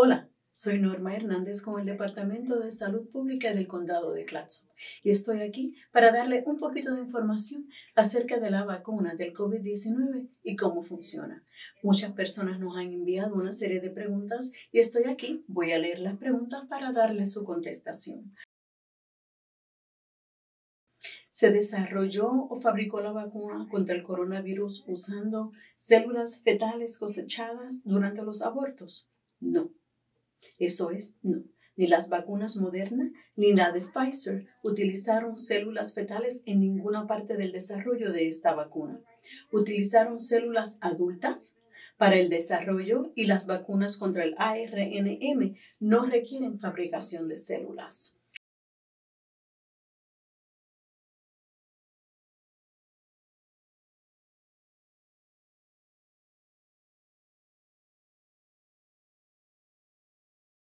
Hola, soy Norma Hernández con el Departamento de Salud Pública del Condado de Clatsop y estoy aquí para darle un poquito de información acerca de la vacuna del COVID-19 y cómo funciona. Muchas personas nos han enviado una serie de preguntas y estoy aquí, voy a leer las preguntas para darle su contestación. ¿Se desarrolló o fabricó la vacuna contra el coronavirus usando células fetales cosechadas durante los abortos? No. Eso es, no. Ni las vacunas Moderna ni la de Pfizer utilizaron células fetales en ninguna parte del desarrollo de esta vacuna. Utilizaron células adultas para el desarrollo y las vacunas contra el ARNM no requieren fabricación de células.